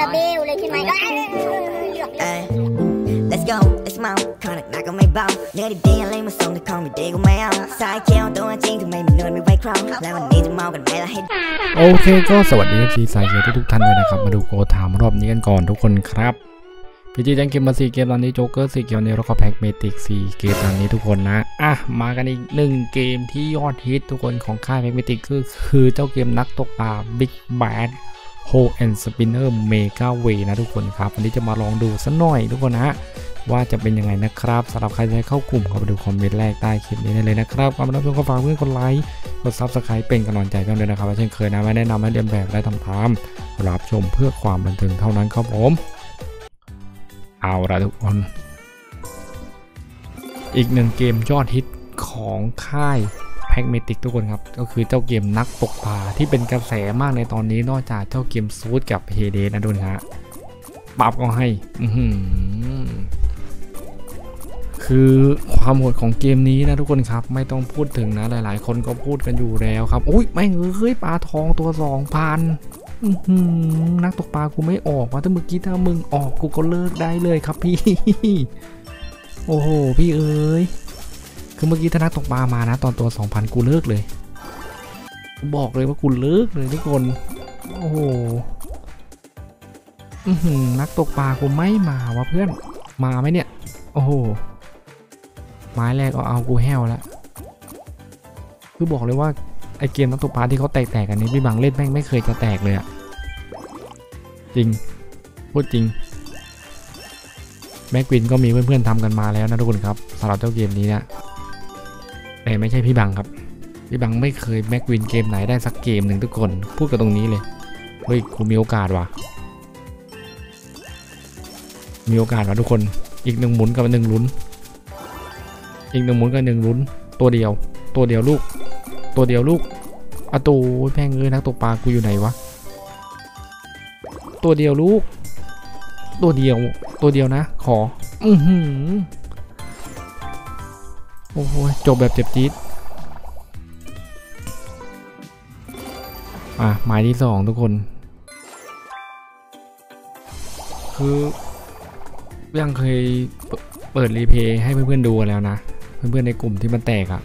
ละเบลเลยใช่ไหมก็เอ้ยหยอกเล่น Ay, Let's go, let's mount ขอหนักหนักก็ไม่เบาเนื้อดีๆอะไรมาส่งแต่ของไม่ดีก็ไม่เอาสายเขียวตัวจริงทำไมมันนวลไม่ไหวครองแล้ววันนี้จะเมากันไหมล่ะให้โอเคก็สวัสดีทีสายเชียร์ทุกๆท่านด้วยนะครับ มาดูโกถามรอบนี้กันก่อนทุกคนครับพีจีแจ้งเกมมาสี่เกมตอนนี้โจ๊กเกอร์สี่เกมนี้แล้วก็แพ็กเมติกสี่เกมตอนนี้ทุกคนนะ อะ มากันอีกหนึ่งเกมที่ยอดฮิตทุกคนของค่ายแพ็กเมติกคือ คือเจ้าเกมนักตกปลา Big Bass Hold and Spinner Megaways นะทุกคนครับ วันนี้จะมาลองดูสักหน่อยทุกคนนะว่าจะเป็นยังไงนะครับสำหรับใครจะให้เข้ากลุ่มเข้าไปดูคอมเมนต์แรกใต้คลิปนี้ได้เลยนะครับก่อนรับชมก็ฝากเพื่อนกดไลค์กด subscribe เป็นกำลังใจกันด้วยนะครับเช่นเคยนะไม่แนะนำให้เลียนแบบและทำตามรับชมเพื่อความบันเทิงเท่านั้นครับผมเอาละทุกคน อีกหนึ่งเกมยอดฮิตของค่าย แพ็กเมติกทุกคนครับ ก็คือเจ้าเกมนักตกปลาที่เป็นกระแสมากในตอนนี้นอกจากเจ้าเกมซูดกับเฮเดนะทุกคนฮะปรับก็ให้ อืคือความโหดของเกมนี้นะทุกคนครับ ไม่ต้องพูดถึงนะหลาย ๆ คนก็พูดกันอยู่แล้วครับอุ้ยไม่เฮ้ยปลาทองตัวสองพันนักตกปลากูไม่ออกว่าถ้าเมื่อกี้ถ้ามึงออกกูก็เลิกได้เลยครับพี่ โอ้โหพี่เอ้ย คือเมื่อกี้ถ้านักตกปลามานะ ตอนตัว 2,000 กูเลิกเลยกูบอกเลยว่ากูเลิกเลยทุกคน โอ้โหนักตกปลากูไม่มาวะเพื่อน มาไหมเนี่ย โอ้โห ไม้แรกก็เอากูแห้วแล้วคือบอกเลยว่าไอเกมนักตกปลาที่เขาแตกๆกันนี้พี่บังเล่นแม่งไม่เคยจะแตกเลยอะจริงพูดจริง แม็กวินก็มีเพื่อนๆทำกันมาแล้วนะทุกคนครับสำหรับเจ้าเกมนี้เนี่ย ไม่ใช่พี่บังครับ พี่บังไม่เคยแม็กวินเกมไหนได้สักเกมหนึ่งทุกคน พูดกันตรงนี้เลย เฮ้ยกูมีโอกาสว่ะ มีโอกาสว่ะทุกคน อีกหนึ่งหมุนกับหนึ่งลุ้น อีกหนึ่งหมุนกับหนึ่งลุ้น ตัวเดียว ตัวเดียวลูก ตัวเดียวลูกอะตูแพงเอ้ยนักตกปลากูอยู่ไหนวะ ตัวเดียวลูก ตัวเดียว ตัวเดียวนะ ขอ อือหือ อ้โหจบแบบเจ็บจี๊ดอะหมายที่สองทุกคน คือยังเคยเปเปิดรีเพย์ให้เพื่อนๆดูแล้วนะ เพื่อนๆในกลุ่มที่มันแตกอะ่ะ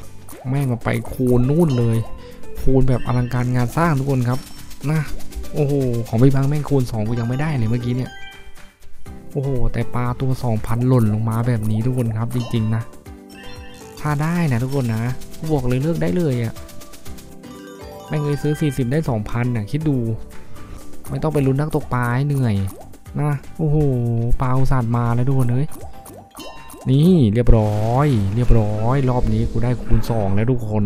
แม่งมาไปคูณนู่นเลย คูณแบบอลังการงานสร้างทุกคนครับนะโอ้โห ของพี่พังแม่งคูณ2กูยังไม่ได้เลยเมื่อกี้เนี่ย โอ้โห แต่ปลาตัว 2,000 หล่นลงมาแบบนี้ทุกคนครับจริง ๆ นะาได้นะทุกคนนะกูบอกเลยเลือกได้เลยอะ่ะแม่งเลยซื้อ 40 ได้ 2,000น่ะคิดดู ไม่ต้องไปลุ้นนักตกปลาให้เหนื่อยนะโอ้โหปลาอุตส่าห์มาแล้วทุกคนเอ้ยนี่เรียบร้อย เรียบร้อย รอบนี้กูได้คูณสองแล้วทุกคน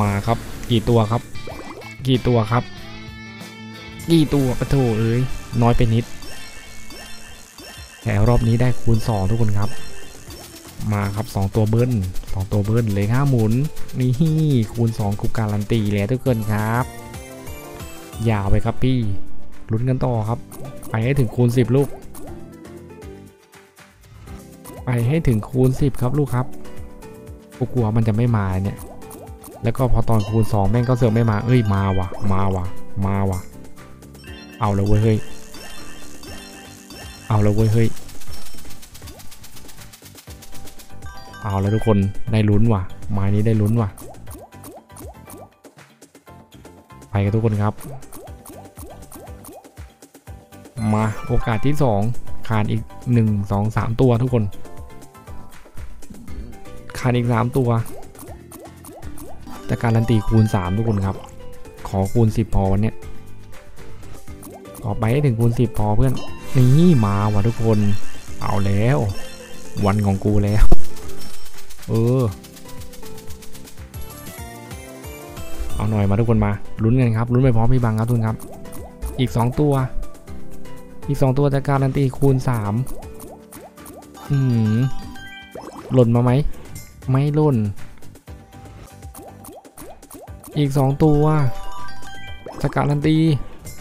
มาครับ กี่ตัวครับ กี่ตัวครับ กี่ตัวปะโถเอ้ยน้อยไปนิดแต่รอบนี้ได้คูณสองทุกคนครับ มาครับสองตัวเบิ้ลสองตัวเบิ้ลเลยห้าหมุนนี่คูณสองกูการันตีแล้วทุกคนครับยาวไปครับพี่ลุ้นกันต่อครับ ไปให้ถึงคูณสิบลูก ไปให้ถึงคูณ 10 ครับลูกครับกูกลัวมันจะไม่มาเนี่ย แล้วก็พอตอนคูณ 2 แม่งก็เสือกไม่มาเอ้ยมาว่ะ มาว่ะ มาว่ะ เอาแล้วเว้ยเฮ้ยเอาแล้วเว้ยเฮ้ย เอาแล้วทุกคนได้ลุ้นว่ะ ไม้นี้ได้ลุ้นว่ะ ไปกันทุกคนครับ มาโอกาสที่ 2 ขาดอีก 1 2 3 ตัวทุกคน ขาดอีก 3 ตัวจะการันตีคูณ 3 ทุกคนครับ ขอคูณ 10 พอวันเนี้ยขอไปให้ถึงคูณ 10 พอเพื่อน นี่มาว่ะทุกคน เอาแล้ว วันของกูแล้ว เออ เอาหน่อยมาทุกคนมาลุ้นกันครับลุ้นไปพร้อมพี่บังครับทุกคนครับ อีก 2 ตัว อีก 2 ตัวจะการันตีคูณ 3 อืมหล่นมาไหม ไม่หล่น อีก 2 ตัวจะการันตี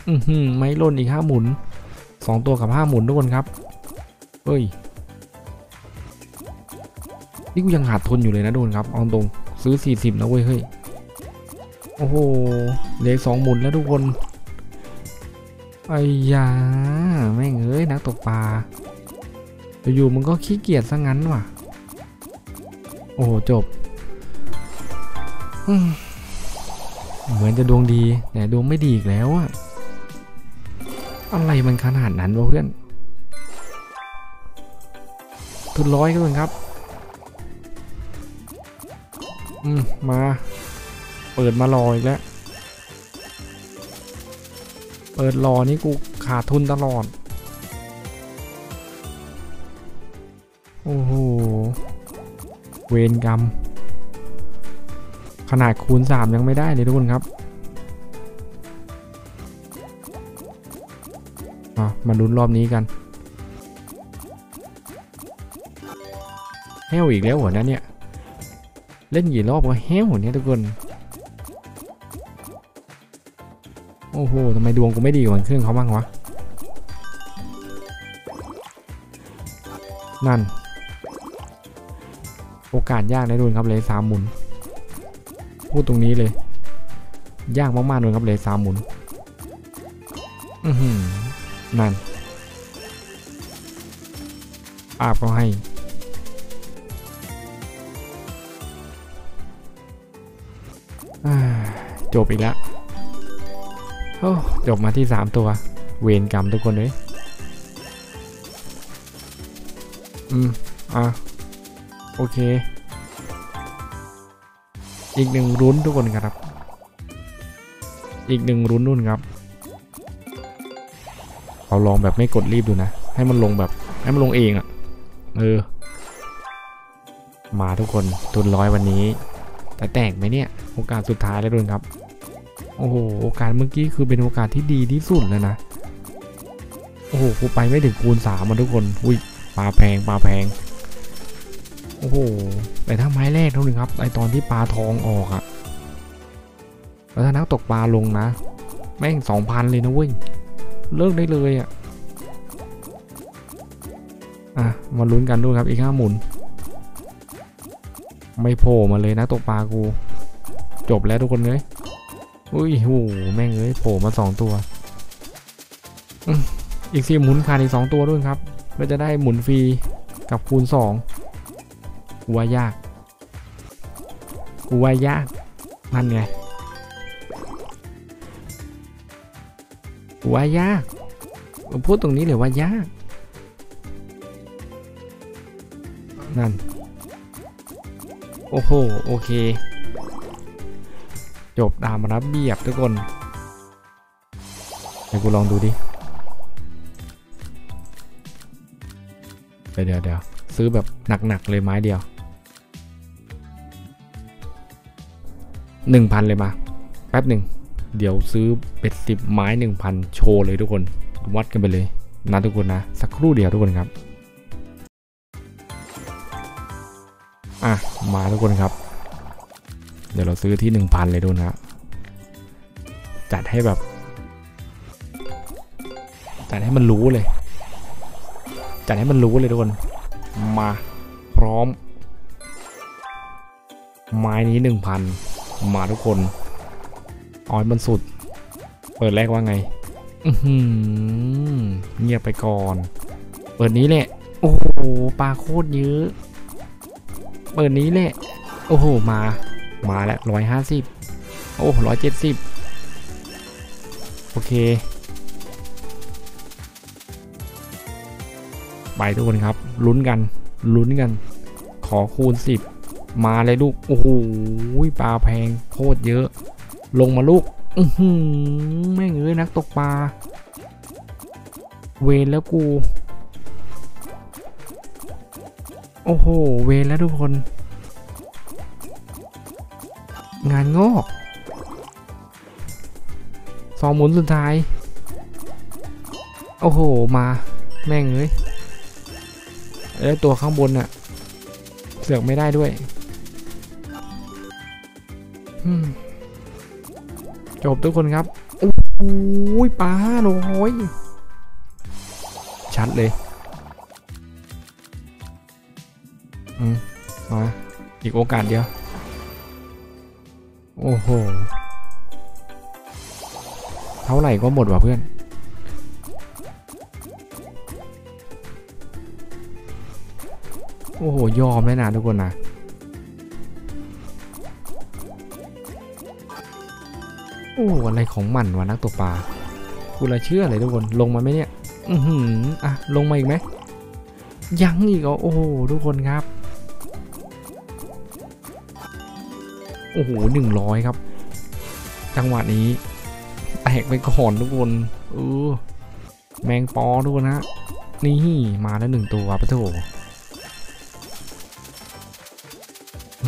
อือหือไม่หล่นอีก 5 หมุน 2 ตัวกับ 5 หมุนทุกคนครับเฮ้ย นี่กูยังขาดทุนอยู่เลยนะทุกคนครับเอาตรงซื้อ 40นะเว้ยเฮ้ยโอ้โหเลืออกสองหมุนแล้วทุกคนไอ้ยาแม่งเอ้ยนักตกปลาอยู่มันก็ขี้เกียจซะงั้นว่ะ โอ้โหจบเหมือนจะดวงดี แต่ดวงไม่ดีอีกแล้วอะอะไรมันขนาดนั้นวะเพื่อนทุนร้อยก็เป็นครับ อืมมา เปิดมารออีกแล้ว เปิดรอนี่กูขาดทุนตลอด โอ้โห เวรกรรม ขนาดคูณ 3 ยังไม่ได้เลยทุกคนครับมาลุ้นรอบนี้กันแห้วอีกแล้วหัวนะเนี่ย เล่นกี่รอบก็แห้วหัวเนี่ยทุกคน โอ้โหทำไมดวงกูไม่ดีกว่าเครื่องเขาบ้างวะ นั่น โอกาสยากนะดุนครับเลยสามหมุน พูดตรงนี้เลย ยากมากๆดุนครับเลยสามหมุน อือหือนั่นอาบก็ให้ จบอีกแล้วโอ้จบมาที่ 3 ตัว เวรกรรมทุกคนเลยอืม อะ โอเค อีกหนึ่งรุ้นทุกคนครับ อีกหนึ่งรุ้นนู่นครับ เราลองแบบไม่กดรีบดูนะ ให้มันลงแบบ ให้มันลงเองอะ่ะ เออ มาทุกคนทุนร้อยวันนี้ แต่แตกไหมเนี่ย โอกาสสุดท้ายแล้วด้วยครับ โอ้โหโอกาสเมื่อกี้คือเป็นโอกาสที่ดีที่สุดแล้วนะ โอ้โหกูไปไม่ถึงคูณสามมาทุกคน อุ้ยปลาแพงปลาแพง โอ้โหแต่ถ้าไม้แรกเท่านึงครับไอตอนที่ปลาทองออกอะแล้วถ้านักตกปลาลงนะ แม่งสองพันเลยนะเว้ย เลิกได้เลยอะอะมาลุ้นกันด้วยครับอีกห้าหมุน ไม่โผล่มาเลยนะตกปลากู จบแล้วทุกคนเลย อุ้ยโหแม่งเอ้ยโผล่มาสองตัว อีกสี่หมุนขาดอีกสองตัวด้วยครับเพื่อจะได้หมุนฟรีกับคูณสองกูว่ายากกูว่ายากนั่นไงกูว่ายากผมพูดตรงนี้เลยว่ายาก นั่น โอ้โห โอเค จบตามระเบียบทุกคนเดี๋ยวกูลองดูดิ เดี๋ยวเดี๋ยวเดี๋ยวซื้อแบบหนักๆเลยไม้เดียวหนึ่งพันเลยมา แป๊บหนึ่ง เดี๋ยวซื้อเป็ดสิบไม้หนึ่งพันโชว์เลยทุกคน วัดกันไปเลยนะทุกคนนะ สักครู่เดียวทุกคนครับ อะ มาทุกคนครับ เดี๋ยวเราซื้อที่ 1,000 เลยดูนะ จัดให้แบบ จัดให้มันรู้เลย จัดให้มันรู้เลยทุกคน มาพร้อม ไม้นี้ 1,000 มาทุกคนออยมันสุด เปิดแรกว่าไงอืเงียบไปก่อน เปิดนี้แหละ โอ้โหปลาโคตรเยอะ เปิดนี้แหละ โอ้โห มา มาแล้วร้อยห้าสิบโอ้ร้อยเจ็ดสิบโอเค ไปทุกคนครับ ลุ้นกัน ลุ้นกัน ขอคูณสิบมาเลยลูก โอ้โหปลาแพงโคตรเยอะ ลงมาลูก อือหือแม่งเอ้ยนักตกปลา เวรแล้วกู โอ้โห เวรแล้วทุกคน งานงอกสองหมุนสุดท้าย โอ้โห มาแม่งเลยเอ้ยตัวข้างบนน่ะ เสือกไม่ได้ด้วยจบทุกคนครับ โอ้ยปลาโอ้ยชัดเลย อืมมาอีกโอกาสเดียว โอ้โห เท่าไหร่ก็หมดว่ะเพื่อน โอ้โห ยอมเลยนะทุกคนนะโอ้อะไรของมันวะนักตกปลากูละเชื่อเลยทุกคน ลงมาไหมเนี่ย อือหืออะ ลงมาอีกไหม ยังอีกอะโอ้โห ทุกคนครับ โอ้โหหนึ่งร้อยครับ จังหวะนี้แตกไปก่อนทุกคนเออแมงปอทุกคนนะนี่มาแล้วหนึ่งตัวปะโถ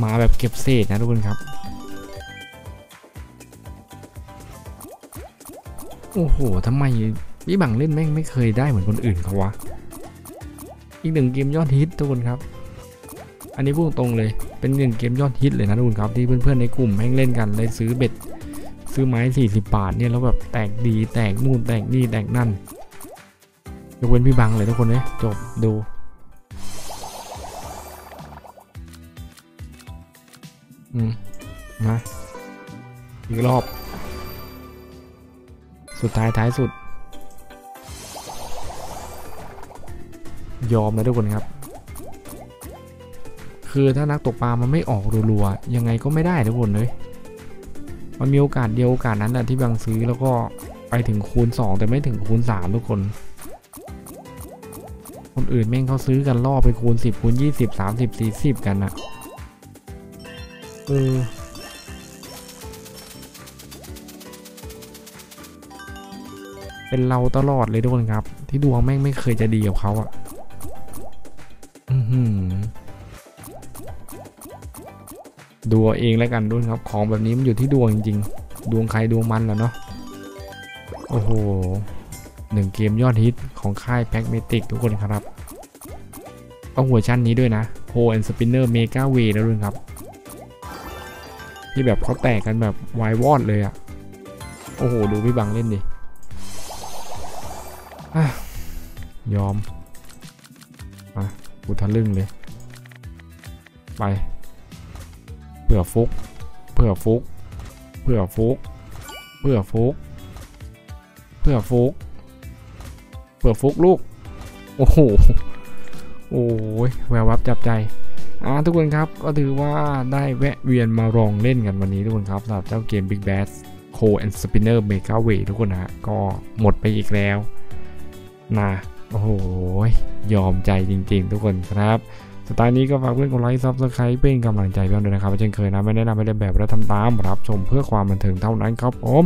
มาแบบเก็บเศษนะทุกคนครับ โอ้โหทำไมพี่บังเล่นแม่งไม่เคยได้เหมือนคนอื่นเขาวะ อีกหนึ่งเกมยอดฮิตทุกคนครับ อันนี้พูดตรงเลย เป็นหนึ่งเกมยอดฮิตเลยนะทุกคนครับที่เพื่อนๆในกลุ่มแม่งเล่นกันเลยซื้อเบ็ด ซื้อไม้ 40 บาทเนี่ยแล้วแบบแตกดีแตกนู่นแตกนี่แตกนั่นยกเว้นพี่บังเลยทุกคนเลยจบดูอืมมาอีกรอบ สุดท้ายท้ายสุด ยอมนะทุกคนครับ คือถ้านักตกปลามันไม่ออกรัวๆยังไงก็ไม่ได้ทุกคนเลย มันมีโอกาสเดียวโอกาสนั้นแหละที่บางซื้อแล้วก็ไปถึงคูณ 2 แต่ไม่ถึงคูณ 3 ทุกคน คนอื่นแม่งเขาซื้อกันล่อไปคูณ 10 คูณ 20 30 40 กันนะเออเป็นเราตลอดเลยทุกคนครับ ที่ดวงแม่งไม่เคยจะดีกับเขาอะ่ะอือหือ ดูเอาเองแล้วกันด้วยครับ ของแบบนี้มันอยู่ที่ดวงจริงๆ ดวงใครดวงมันแหละเนาะ โอ้โหหนึ่งเกมยอดฮิตของค่ายแพ็กเมติกทุกคนครับต้องหัวชั้นนี้ด้วยนะโฮแอนสปินเนอร์เมกาเวแล้วด้วยครับ ที่แบบเขาแตกกันแบบวายวอดเลยอะโอ้โห ดูพี่บังเล่นดิอะยอมมากูทะลึ่งเลย ไป เผื่อฟุกเผื่อฟุกเผื่อฟุกเผื่อฟุกเผื่อฟุกเผื่อฟุกลูก โอ้โห โอ้ยแวววับจับใจอ่าทุกคนครับก็ถือว่าได้แวะเวียนมาลองเล่นกันวันนี้ทุกคนครับสำหรับเจ้าเกม Big Bass c o and Spinner Mega Way ทุกคนนะฮะก็หมดไปอีกแล้วนะโอ้โหยอมใจจริง ๆ ทุกคนครับ สไตล์นี้ก็ฝากเพื่อนกดไลค์ subscribe เป็นกำลังใจเพื่อนด้วยนะครับเช่นเคยนะไม่แนะนำให้เลียนแบบและทำตามรับชมเพื่อความบันเทิงเท่านั้นครับผม